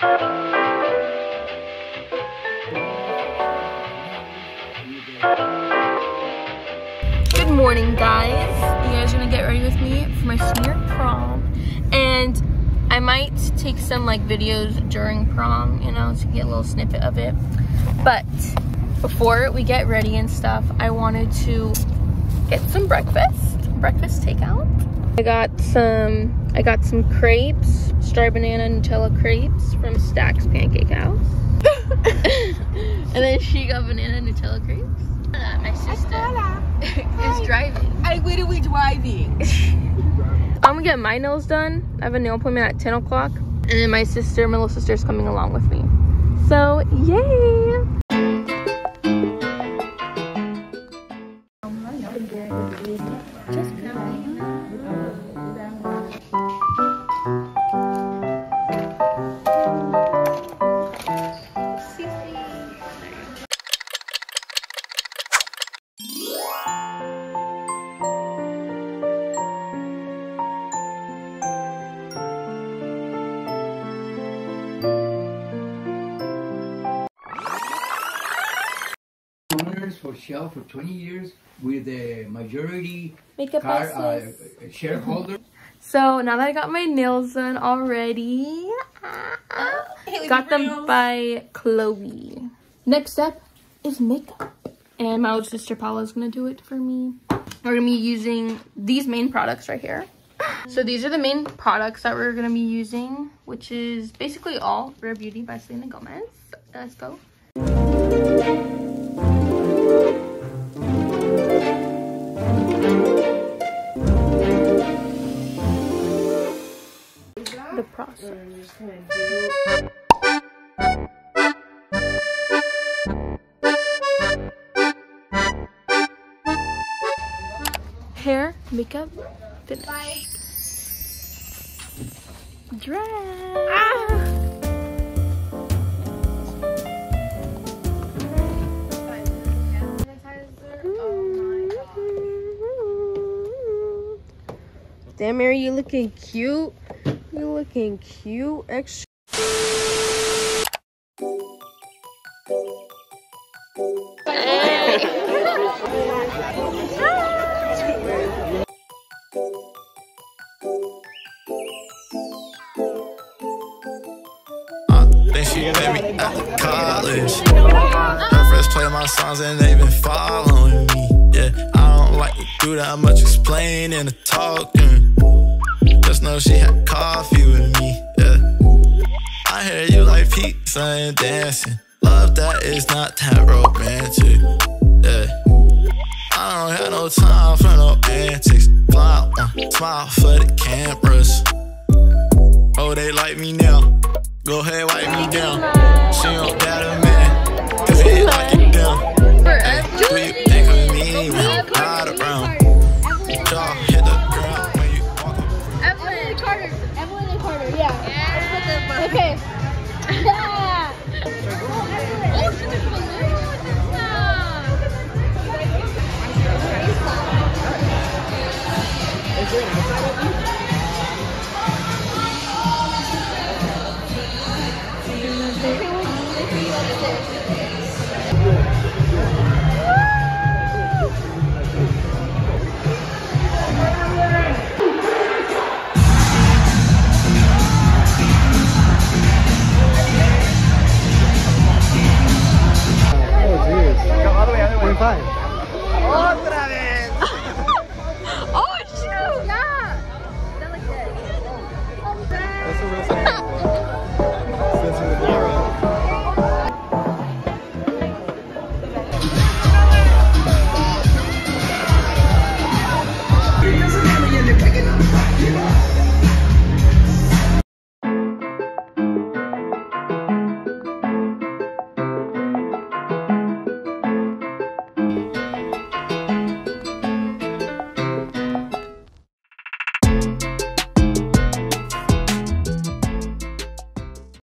Good morning, guys. You guys are gonna get ready with me for my senior prom. And I might take some like videos during prom, you know, to get a little snippet of it. But before we get ready and stuff, I wanted to get some breakfast, breakfast takeout. I got some, I got some crepes, strawberry banana Nutella crepes from Stack's Pancake House. and then she got banana Nutella crepes. Uh, my sister is driving. I literally driving. I'm gonna get my nails done. I have a nail appointment at 10 o'clock. And then my sister, my little sister is coming along with me. So, yay! during the just come hang out. Owners for Shell for 20 years with the majority Makeup car uh, shareholder. So now that I got my nails done already, got them by Chloe. Next up is makeup. And my older sister Paula's gonna do it for me. We're gonna be using these main products right here. So these are the main products that we're gonna be using, which is basically all Rare Beauty by Selena Gomez. Let's go. The process. Hair, makeup, finished. Dress. Damn, Mary, you looking cute. You looking cute. Extra. Uh, college. Her friends play my songs and they been following me. Yeah, I don't like to do that much explaining and talking. Know she had coffee with me. Yeah, I hear you like pizza and dancing. Love that is not that romantic. Yeah. I don't have no time for no antics. Fly one, smile for the cameras. Oh, they like me now. Go ahead, wipe me down. She don't a man. Cause he like it down. Hey, who you think of me when I'm not around? Jaw